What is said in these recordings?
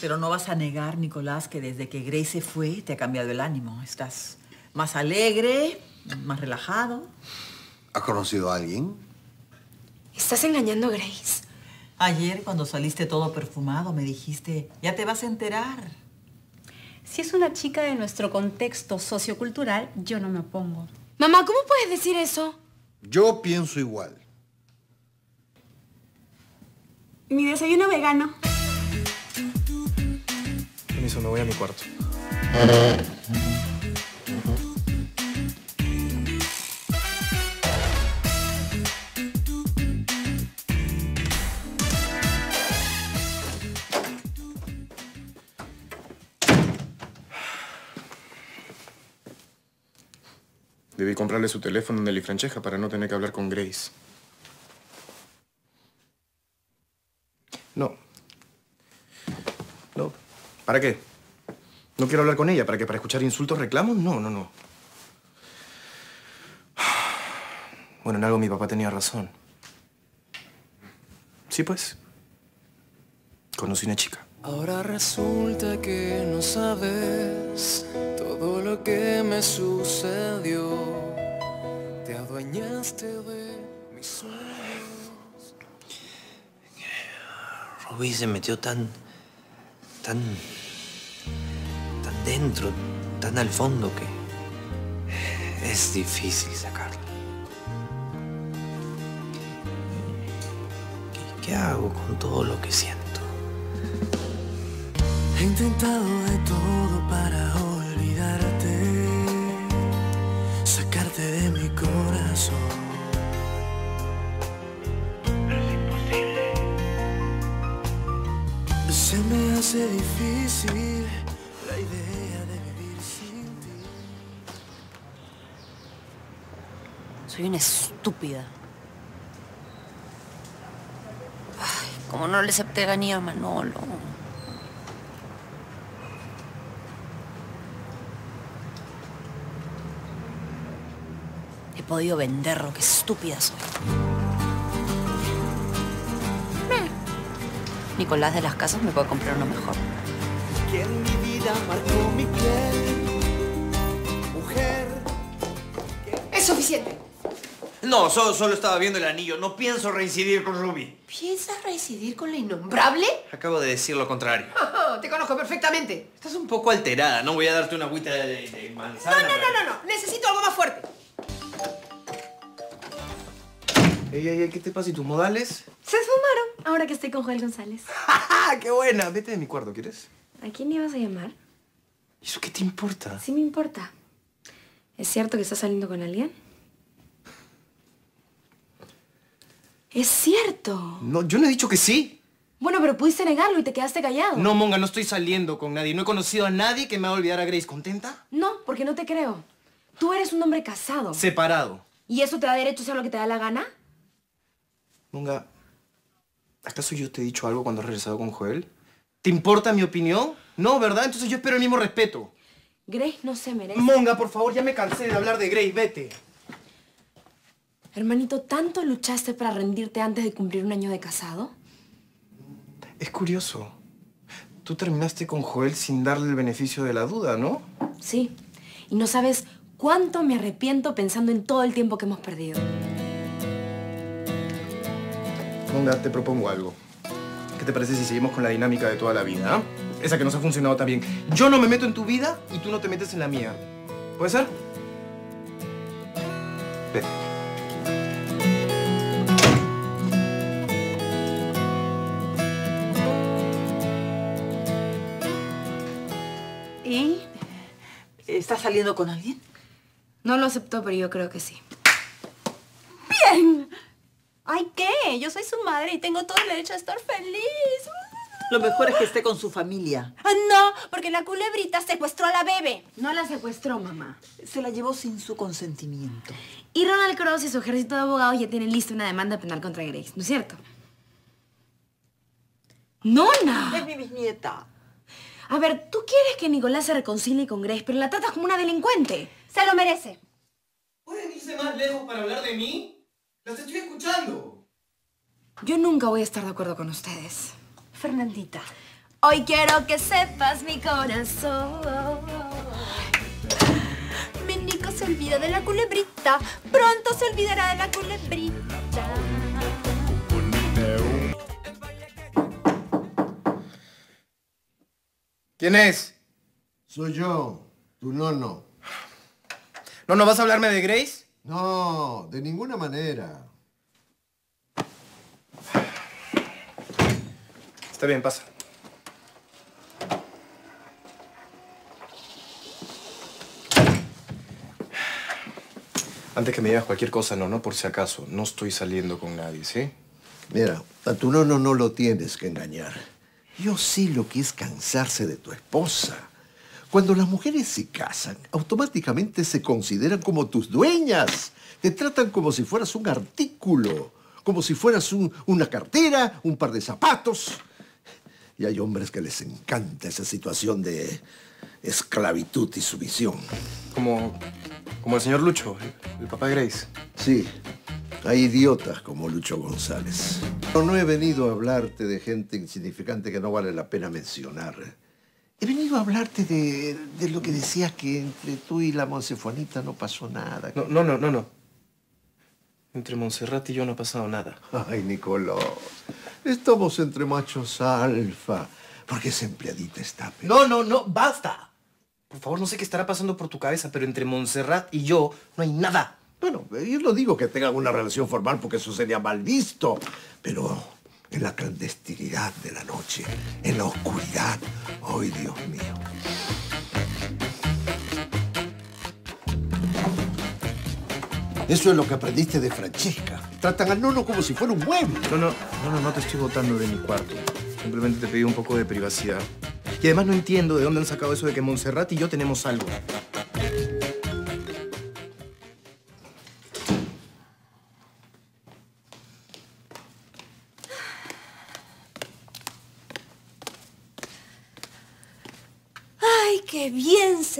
Pero no vas a negar, Nicolás, que desde que Grace se fue te ha cambiado el ánimo. Estás más alegre, más relajado. ¿Has conocido a alguien? ¿Estás engañando a Grace? Ayer, cuando saliste todo perfumado, me dijiste, ya te vas a enterar. Si es una chica de nuestro contexto sociocultural, yo no me opongo. Mamá, ¿cómo puedes decir eso? Yo pienso igual. Mi desayuno vegano. Permiso, me voy a mi cuarto. Debí comprarle su teléfono en Deli Francesca para no tener que hablar con Grace. No. No. ¿Para qué? ¿No quiero hablar con ella? ¿Para qué? ¿Para escuchar insultos, reclamos? No, no, no. Bueno, en algo mi papá tenía razón. Sí, pues. Conocí una chica. Ahora resulta que no sabes todo lo que me sucedió. Te adueñaste de mis sueños. Rubí se metió tan... tan... dentro, tan al fondo que... es difícil sacarla. ¿Qué, qué hago con todo lo que siento? He intentado de todo para olvidarte, sacarte de mi corazón. Pero es imposible. Se me hace difícil Soy una estúpida. Ay, como no le acepté ganí a Manolo. He podido venderlo, qué estúpida soy. Eh, Nicolás de las Casas me puede comprar uno mejor. Que en mi vida marcó mi piel. Mujer. Es suficiente. No, solo, solo estaba viendo el anillo. No pienso reincidir con Ruby. ¿Piensas reincidir con la innombrable? Acabo de decir lo contrario. Te conozco perfectamente. Estás un poco alterada. No voy a darte una agüita de, de No, manzana. no, no, no, no. Necesito algo más fuerte. Ey, ey, ey, ¿qué te pasa? ¿Y tus modales? Se esfumaron ahora que estoy con Joel González. ¡Ah, qué buena! Vete de mi cuarto, ¿quieres? ¿A quién ibas a llamar? ¿Y eso qué te importa? Sí me importa. ¿Es cierto que estás saliendo con alguien? Es cierto. No, yo no he dicho que sí. Bueno, pero pudiste negarlo y te quedaste callado. No, Monga, no estoy saliendo con nadie. No he conocido a nadie que me haga olvidar a Grace. ¿Contenta? No, porque no te creo. Tú eres un hombre casado. Separado. ¿Y eso te da derecho a hacer lo que te da la gana? Monga, ¿acaso yo te he dicho algo cuando has regresado con Joel? ¿Te importa mi opinión? No, ¿verdad? Entonces yo espero el mismo respeto. Grace no se merece. Monga, por favor, ya me cansé de hablar de Grace. Vete. Hermanito, ¿tanto luchaste para rendirte antes de cumplir un año de casado? Es curioso. Tú terminaste con Joel sin darle el beneficio de la duda, ¿no? Sí. Y no sabes cuánto me arrepiento pensando en todo el tiempo que hemos perdido. Monga, te propongo algo. ¿Qué te parece si seguimos con la dinámica de toda la vida, ah? Esa que nos ha funcionado tan bien. Yo no me meto en tu vida y tú no te metes en la mía. ¿Puede ser? Vete. ¿Y? ¿Estás saliendo con alguien? No lo aceptó, pero yo creo que sí. ¡Bien! ¿Ay qué? Yo soy su madre y tengo todo el derecho a estar feliz. Lo mejor es que esté con su familia. Ah, no, porque la culebrita secuestró a la bebé. No la secuestró, mamá. Se la llevó sin su consentimiento. Y Ronald Cross y su ejército de abogados ya tienen lista una demanda penal contra Grace, ¿no es cierto? ¡Nona! Es mi bisnieta. A ver, tú quieres que Nicolás se reconcilie con Grace, pero la tratas como una delincuente. Se lo merece. ¿Pueden irse más lejos para hablar de mí? ¡Las estoy escuchando! Yo nunca voy a estar de acuerdo con ustedes. Fernandita. Hoy quiero que sepas mi corazón. Mi Nico se olvida de la culebrita. Pronto se olvidará de la culebrita. ¿Quién es? Soy yo, tu nono. ¿No, no vas a hablarme de Grace? No, de ninguna manera. Está bien, pasa. Antes que me digas cualquier cosa, no, no por si acaso. No estoy saliendo con nadie, ¿sí? Mira, a tu nono no lo tienes que engañar. Yo sí lo que es cansarse de tu esposa. Cuando las mujeres se casan, automáticamente se consideran como tus dueñas. Te tratan como si fueras un artículo, como si fueras un- una cartera, un par de zapatos. Y hay hombres que les encanta esa situación de esclavitud y sumisión. Como, como el señor Lucho, el, el papá de Grace. Sí, hay idiotas como Lucho González. Pero no he venido a hablarte de gente insignificante que no vale la pena mencionar. He venido a hablarte de, de lo que decías que entre tú y la Monsefuanita no pasó nada. No, no, no, no, no. Entre Montserrat y yo no ha pasado nada. Ay, Nicolás, estamos entre machos alfa. Porque esa empleadita está... pe- No, no, no, basta. Por favor, no sé qué estará pasando por tu cabeza, pero entre Montserrat y yo no hay nada. Bueno, yo no digo que tengan una relación formal porque eso sería mal visto, pero en la clandestinidad de la noche, en la oscuridad, ¡ay, Dios mío! Eso es lo que aprendiste de Francesca. Tratan al nono como si fuera un mueble. No, no, no, no, te estoy botando de mi cuarto. Simplemente te pedí un poco de privacidad. Y además no entiendo de dónde han sacado eso de que Montserrat y yo tenemos algo.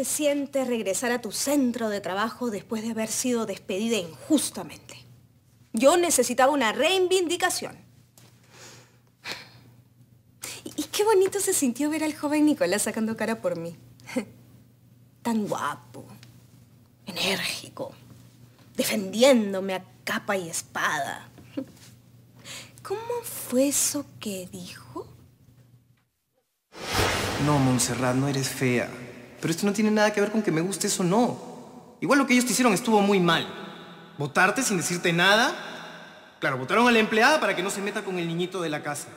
Se siente regresar a tu centro de trabajo después de haber sido despedida injustamente. Yo necesitaba una reivindicación. Y, qué bonito se sintió ver al joven Nicolás sacando cara por mí. Tan guapo, enérgico, defendiéndome a capa y espada. ¿Cómo fue eso que dijo? No, Montserrat, no eres fea. Pero esto no tiene nada que ver con que me gustes o no. Igual lo que ellos te hicieron estuvo muy mal. Votarte sin decirte nada. Claro, votaron a la empleada para que no se meta con el niñito de la casa.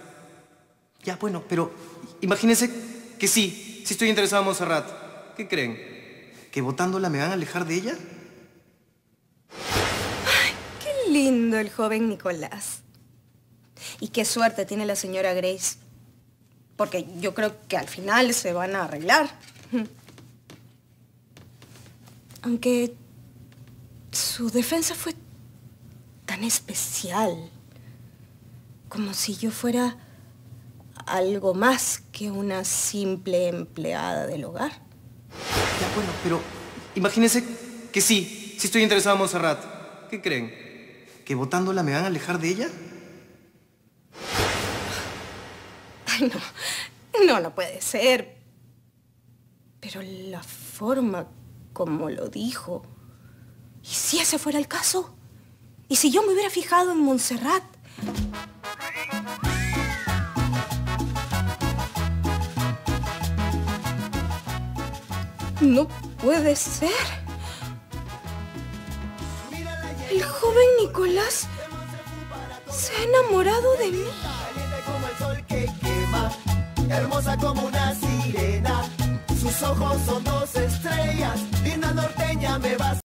Ya, bueno, pero imagínense que sí, sí estoy interesado en Montserrat. ¿Qué creen? ¿Que votándola me van a alejar de ella? Qué lindo el joven Nicolás. Y qué suerte tiene la señora Grace. Porque yo creo que al final se van a arreglar. Aunque su defensa fue tan especial. Como si yo fuera algo más que una simple empleada del hogar. Ya, bueno, pero imagínense que sí, sí estoy interesado en Montserrat. ¿Qué creen? ¿Que votándola me van a alejar de ella? Ay, no. No, no puede ser. Pero la forma como lo dijo. ¿Y si ese fuera el caso? ¿Y si yo me hubiera fijado en Montserrat? No puede ser. El joven Nicolás se ha enamorado de mí. hermosa como una sirena. Sus ojos son dos estrellas, linda norteña me vas